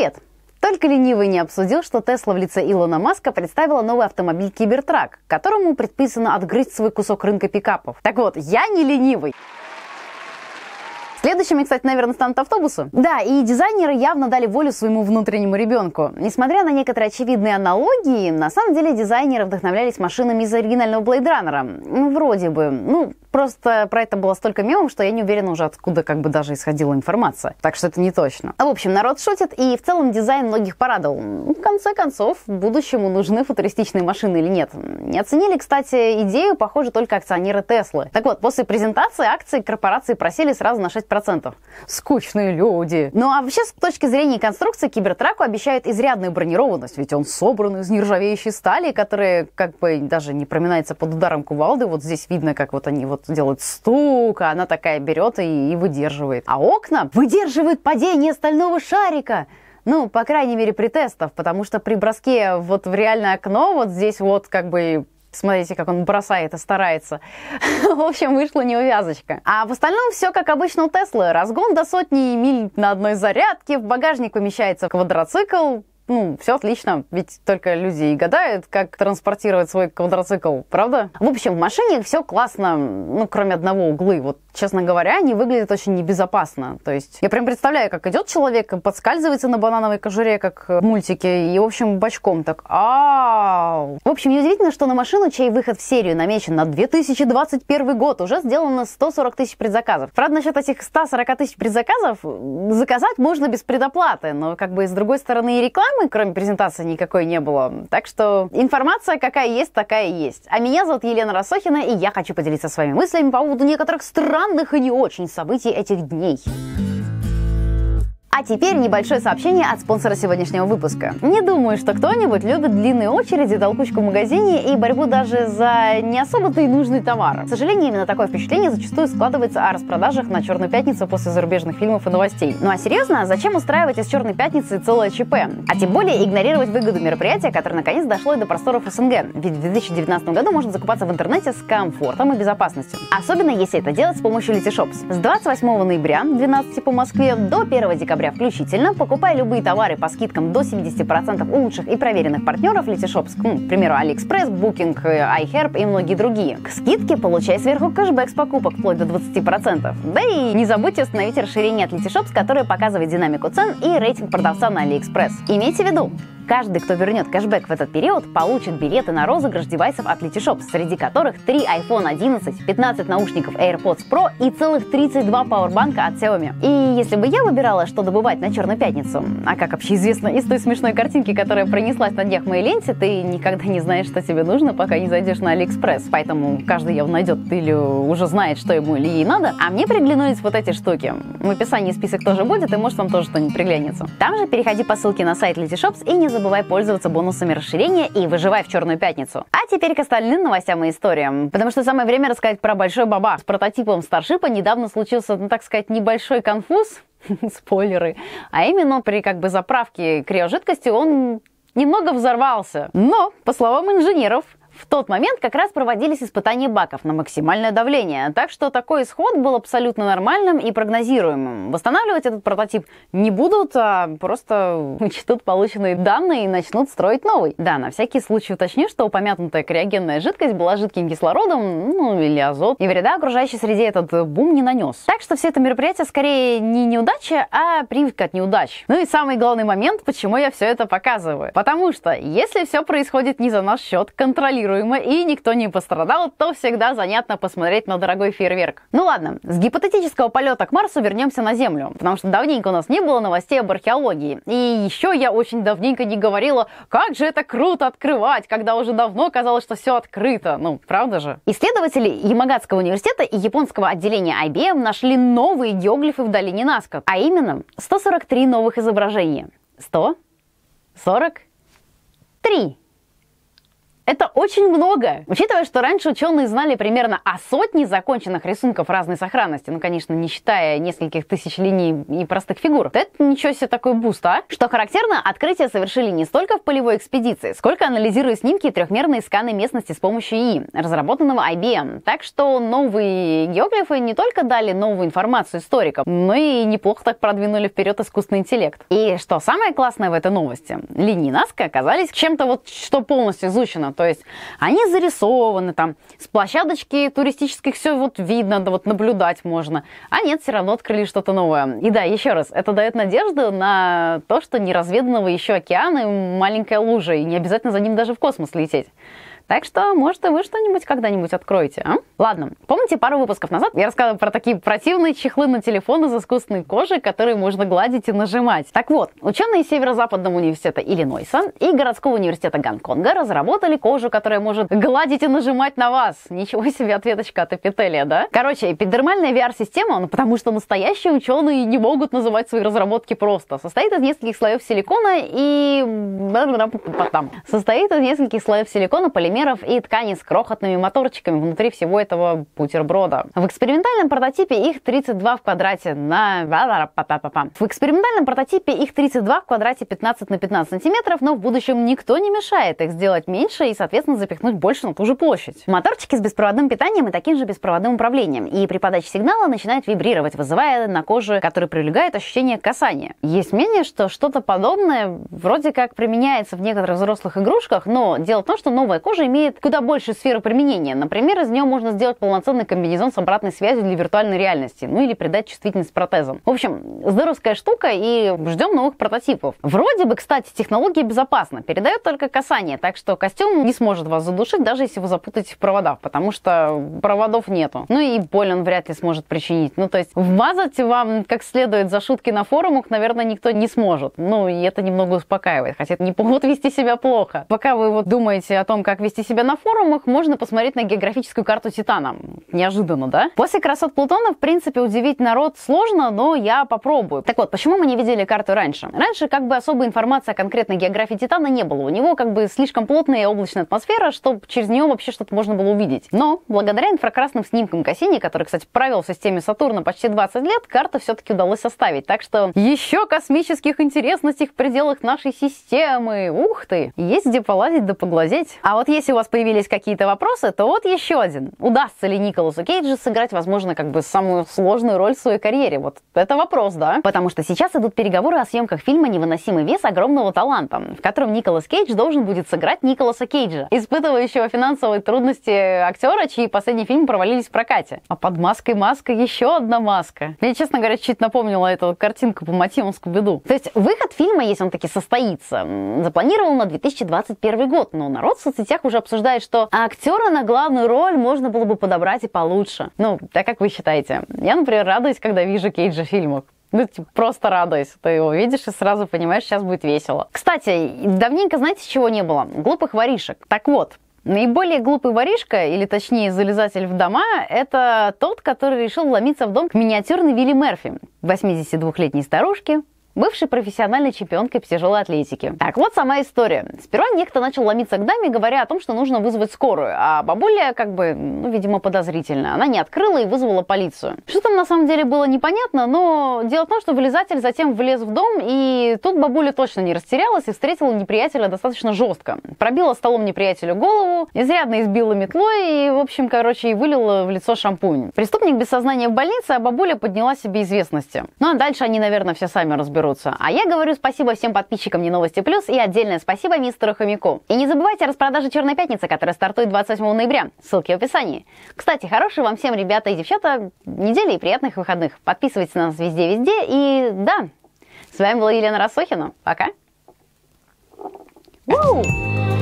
Привет! Только ленивый не обсудил, что Тесла в лице Илона Маска представила новый автомобиль Кибертрак, которому предписано отгрызть свой кусок рынка пикапов. Так вот, я не ленивый. Следующими, кстати, наверное, станут автобусы. Да, и дизайнеры явно дали волю своему внутреннему ребенку. Несмотря на некоторые очевидные аналогии, на самом деле дизайнеры вдохновлялись машинами из оригинального Blade Runner. Ну, вроде бы. Ну, Просто про это было столько мемов, что я не уверена уже, откуда как бы даже исходила информация. Так что это не точно. В общем, народ шутит, и в целом дизайн многих порадовал. Ну, в конце концов, будущему нужны футуристичные машины или нет. Не оценили, кстати, идею, похоже, только акционеры Теслы. Так вот, после презентации акции корпорации просели сразу на 6%. Скучные люди. Ну а вообще, с точки зрения конструкции, Кибертраку обещают изрядную бронированность, ведь он собран из нержавеющей стали, которая как бы даже не проминается под ударом кувалды. Вот здесь видно, как вот они вот вот делает стук, а она такая берет и, и выдерживает. А окна выдерживают падение стального шарика. Ну, по крайней мере, при тестах, потому что при броске вот в реальное окно, вот здесь вот как бы Смотрите, как он бросает и старается. в общем, вышла неувязочка. А в остальном все как обычно у Теслы. Разгон до сотни миль на одной зарядке, в багажник помещается квадроцикл, ну, все отлично, ведь только люди и гадают, как транспортировать свой квадроцикл, правда? В общем, в машине все классно, ну, кроме одного углы. Вот, честно говоря, они выглядят очень небезопасно. То есть я прям представляю, как идет человек, подскальзывается на банановой кожуре, как в мультике, и, в общем, бочком так. А, В общем, неудивительно, что на машину, чей выход в серию намечен на 2021 год, уже сделано 140 тысяч предзаказов. Правда, насчет этих 140 тысяч предзаказов заказать можно без предоплаты, но как бы с другой стороны и рекламы рекламы, кроме презентации, никакой не было. Так что информация какая есть, такая есть. А меня зовут Елена Росохина, и я хочу поделиться своими мыслями по поводу некоторых странных и не очень событий этих дней. А теперь небольшое сообщение от спонсора сегодняшнего выпуска. Не думаю, что кто-нибудь любит длинные очереди, толкучку в магазине и борьбу даже за не особо-то и нужный товар. К сожалению, именно такое впечатление зачастую складывается о распродажах на Черную пятницу после зарубежных фильмов и новостей. Ну а серьезно, зачем устраивать из Черной пятницы целое ЧП? А тем более игнорировать выгоду мероприятия, которое наконец дошло и до просторов СНГ. Ведь в 2019 году можно закупаться в интернете с комфортом и безопасностью. Особенно если это делать с помощью Letyshops. С 28 ноября 12 по Москве до 1 декабря декабря включительно, покупая любые товары по скидкам до 70% у лучших и проверенных партнеров Letyshops, ну, к примеру, AliExpress, Booking, iHerb и многие другие. К скидке получай сверху кэшбэк с покупок вплоть до 20%. Да и не забудьте установить расширение от Letyshops, которое показывает динамику цен и рейтинг продавца на AliExpress. Имейте в виду, Каждый, кто вернет кэшбэк в этот период, получит билеты на розыгрыш девайсов от Letyshops, среди которых 3 iPhone 11, 15 наушников AirPods Pro и целых 32 пауэрбанка от Xiaomi. И если бы я выбирала, что добывать на Черную пятницу, а как вообще известно из той смешной картинки, которая пронеслась на днях моей ленте, ты никогда не знаешь, что тебе нужно, пока не зайдешь на AliExpress. Поэтому каждый явно найдет или уже знает, что ему или ей надо. А мне приглянулись вот эти штуки. В описании список тоже будет, и может вам тоже что-нибудь приглянется. Там же переходи по ссылке на сайт Letyshops и не забывай забывай пользоваться бонусами расширения и выживай в черную пятницу. А теперь к остальным новостям и историям. Потому что самое время рассказать про большой баба. С прототипом Старшипа недавно случился, ну так сказать, небольшой конфуз. Спойлеры. А именно при как бы заправке криожидкости он немного взорвался. Но, по словам инженеров, в тот момент как раз проводились испытания баков на максимальное давление, так что такой исход был абсолютно нормальным и прогнозируемым. Восстанавливать этот прототип не будут, а просто учтут полученные данные и начнут строить новый. Да, на всякий случай уточню, что упомянутая криогенная жидкость была жидким кислородом, ну или азот, и вреда окружающей среде этот бум не нанес. Так что все это мероприятие скорее не неудача, а прививка от неудач. Ну и самый главный момент, почему я все это показываю. Потому что если все происходит не за наш счет, контролируем контролируемо и никто не пострадал, то всегда занятно посмотреть на дорогой фейерверк. Ну ладно, с гипотетического полета к Марсу вернемся на Землю, потому что давненько у нас не было новостей об археологии. И еще я очень давненько не говорила, как же это круто открывать, когда уже давно казалось, что все открыто. Ну, правда же? Исследователи Ямагатского университета и японского отделения IBM нашли новые геоглифы в долине Наскот, а именно 143 новых изображения. 100? 40? 3. Это очень много. Учитывая, что раньше ученые знали примерно о сотне законченных рисунков разной сохранности, ну, конечно, не считая нескольких тысяч линий и простых фигур, то это ничего себе такой boost, а? Что характерно, открытие совершили не столько в полевой экспедиции, сколько анализируя снимки и трехмерные сканы местности с помощью ИИ, разработанного IBM. Так что новые геоглифы не только дали новую информацию историкам, но и неплохо так продвинули вперед искусственный интеллект. И что самое классное в этой новости, линии Наска казались чем-то вот, что полностью изучено. То есть они зарисованы там, с площадочки туристических все вот видно, да вот наблюдать можно. А нет, все равно открыли что-то новое. И да, еще раз, это дает надежду на то, что неразведанного еще океана маленькая лужа, и не обязательно за ним даже в космос лететь. Так что, может, и вы что-нибудь когда-нибудь откроете, а? Ладно, помните, пару выпусков назад я рассказывала про такие противные чехлы на телефон из искусственной кожи, которые можно гладить и нажимать. Так вот, ученые Северо-Западного университета Иллинойса и городского университета Гонконга разработали кожу, которая может гладить и нажимать на вас. Ничего себе ответочка от эпителия, да? Короче, эпидермальная VR-система, ну потому что настоящие ученые не могут называть свои разработки просто, состоит из нескольких слоев силикона и... Состоит из нескольких слоев силикона, полимера полимеров и тканей с крохотными моторчиками внутри всего этого бутерброда. В экспериментальном прототипе их 32 в квадрате на... В экспериментальном прототипе их 32 в квадрате 15 на 15 сантиметров, но в будущем никто не мешает их сделать меньше и, соответственно, запихнуть больше на ту же площадь. Моторчики с беспроводным питанием и таким же беспроводным управлением. И при подаче сигнала начинают вибрировать, вызывая на коже, который привлекает ощущение касания. Есть мнение, что что-то подобное вроде как применяется в некоторых взрослых игрушках, но дело в том, что новая кожа имеет куда больше сферы применения. Например, из нее можно сделать полноценный комбинезон с обратной связью для виртуальной реальности, ну или придать чувствительность протезам. В общем, здоровская штука и ждем новых прототипов. Вроде бы, кстати, технология безопасна, передает только касание, так что костюм не сможет вас задушить, даже если вы запутаете в проводах, потому что проводов нету. Ну и боль он вряд ли сможет причинить. Ну то есть вмазать вам как следует за шутки на форумах, наверное, никто не сможет. Ну и это немного успокаивает, хотя это не повод вести себя плохо. Пока вы вот думаете о том, как вести вести себя на форумах, можно посмотреть на географическую карту Титана. Неожиданно, да? После красот Плутона, в принципе, удивить народ сложно, но я попробую. Так вот, почему мы не видели карту раньше? Раньше как бы особой информации о конкретной географии Титана не было. У него как бы слишком плотная облачная атмосфера, чтобы через нее вообще что-то можно было увидеть. Но благодаря инфракрасным снимкам Кассини, который, кстати, провел в системе Сатурна почти 20 лет, карту все-таки удалось составить. Так что еще космических интересностей в пределах нашей системы. Ух ты! Есть где полазить да поглазеть. А вот если если у вас появились какие-то вопросы, то вот еще один. Удастся ли Николасу Кейджу сыграть, возможно, как бы самую сложную роль в своей карьере? Вот это вопрос, да? Потому что сейчас идут переговоры о съемках фильма «Невыносимый вес огромного таланта», в котором Николас Кейдж должен будет сыграть Николаса Кейджа, испытывающего финансовые трудности актера, чьи последний фильм провалились в прокате. А под маской маска еще одна маска. Мне, честно говоря, чуть напомнила эту картинку по мотивам Скуби-Ду. То есть выход фильма, если он таки состоится, запланировал на 2021 год, но народ в соцсетях уже обсуждает, что актера на главную роль можно было бы подобрать и получше. Ну, так как вы считаете? Я, например, радуюсь, когда вижу Кейджа в фильмах. Ну, типа, просто радуйся. Ты его видишь и сразу понимаешь, сейчас будет весело. Кстати, давненько, знаете, чего не было? Глупых воришек. Так вот, Наиболее глупый воришка, или точнее залезатель в дома, это тот, который решил вломиться в дом к миниатюрной Вилли Мерфи, 82-летней старушке, бывшей профессиональной чемпионкой по тяжелой атлетике. Так вот сама история. Сперва некто начал ломиться к даме, говоря о том, что нужно вызвать скорую, а бабуля, как бы, ну, видимо, подозрительно. Она не открыла и вызвала полицию. Что там на самом деле было непонятно, но дело в том, что вылезатель затем влез в дом, и тут бабуля точно не растерялась и встретила неприятеля достаточно жестко. Пробила столом неприятелю голову, изрядно избила метлой и, в общем, короче, и вылила в лицо шампунь. Преступник без сознания в больнице, а бабуля подняла себе известности. Ну а дальше они, наверное, все сами разберутся разберутся. А я говорю спасибо всем подписчикам Не Новости Плюс и отдельное спасибо мистеру Хомяку. И не забывайте о распродаже Черной Пятницы, которая стартует 28 ноября. Ссылки в описании. Кстати, хорошей вам всем, ребята и девчата, недели и приятных выходных. Подписывайтесь на нас везде-везде. И да, с вами была Елена Рассохина. Пока. Woo!